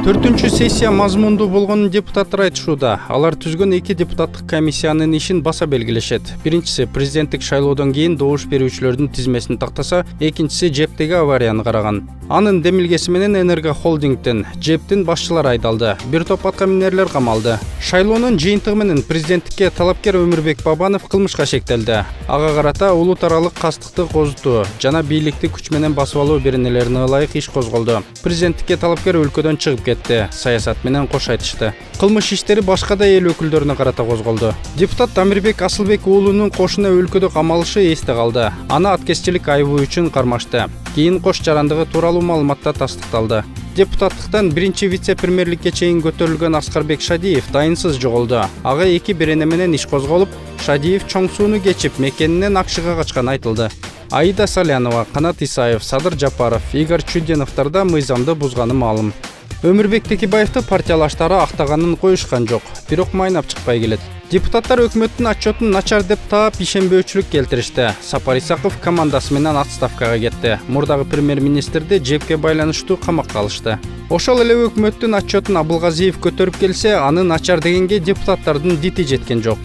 төртүнчү сессия мазмундуу болгонун депутаттар айтышууда алар түзгөн эки депутаттык комиссиянын ишин баса белгилешет биринчиси президенттик шайлоодон кийин добуш берүүчүлөрдүн тизмесин тактаса экинчиси жэптеги аварияны караган анын демилгеси менен энерго холдингдин жэптин башчылары айдалды. Бир топ атка минерлер камалды шайлоонун жыйынтыгы менен президенттикке талапкер өмүрбек бабанов кылмышка шектелди ага карата улут аралык кастыкты козутуу жана бийликти күч менен басып алуу беренелерине ылайык иш козголду президенттикке талапкер өлкөдөн чыгып кетти саясат менен кош айтышты кылмыш иштери башка да эл өкүлдөрүнө карата козголду депутат амирбек асылбек уулунун кошуна өлкөдө камалышы эсте калды аны аткезчилик айыбы үчүн кармашты. Кийин кош жарандыгы тууралуу маалыматта тастыкталды. Депутаттыктан биринчи вице премьерликке чейин көтөрүлгөн аскарбек шадиев дайынсыз жоголду. Ага эки берене менен иш козголуп шадиев чоң сууну кечип мекенинен акшга качканы айтылды. Аида салянова канат исаев садыр жапаров игорь чуденовдор да мыйзамды бузганы маалым. Өмүрбек текебаевди партиялаштары актаганын коюшкан жок бирок майнап чыкпай келет. Депутаттар өкмөттүн отчетун начар деп таап ишенбөөчүлүк келтиришти сапар исаков командасы менен отставкага кетти. Мурдагы премьер министрди жепке байланыштуу камакка алышты. Ошол эле өкмөттүн отчетун абылгазиев көтөрүп келсе аны начар дегенге депутаттардын дити жеткен жок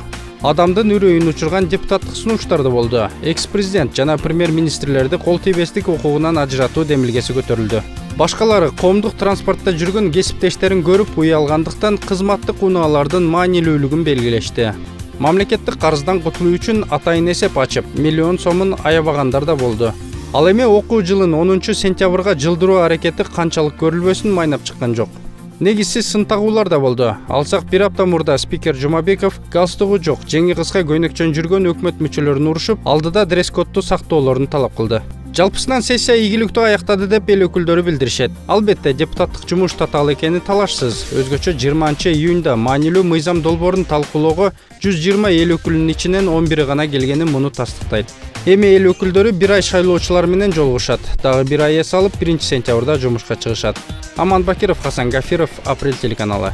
адамдын үрөйүн учурган депутаттык сунуштар да болду экс президент жана премьер министрлерди кол тийбестик укугунан ажыратуу демилгеси көтөрүлдү башкалары коомдук транспортто жүргөн кесиптештерин көрүп уялгандыктан кызматтык унаалардын маанилүүлүгүн белгилешти мамлекеттик карыздан кутулуу үчүн атайын эсеп ачып миллион сомун аябагандар да болду ал эми окуу жылын онунчу сентябрга жылдыруу аракети канчалык көрүлбөсүн майнап чыккан жок негизсиз сын тагуулар да болду алсак бир апта мурда спикер жумабеков галстугу жок жеңи кыска көйнөкчөн жүргөн өкмөт мүчөлөрүн урушуп алдыда дресс кодду сактоолорун талап кылды жалпысынан сессия ийгиликтүү аяктады деп эл өкүлдөрү билдиришет албетте депутаттык жумуш татаал экени талашсыз. Өзгөчө жыйырманчы июнда маанилүү мыйзам долбоорун талкуулоого жүз жыйырма эл өкүлүнүн ичинен он бири гана келгени муну тастыктайт эми эл өкүлдөрү бир ай шайлоочулар менен жолугушат. Дагы бир ай эс алып биринчи сентябрда жумушка чыгышат. Аман бакиров хасан гафиров апрель телеканалы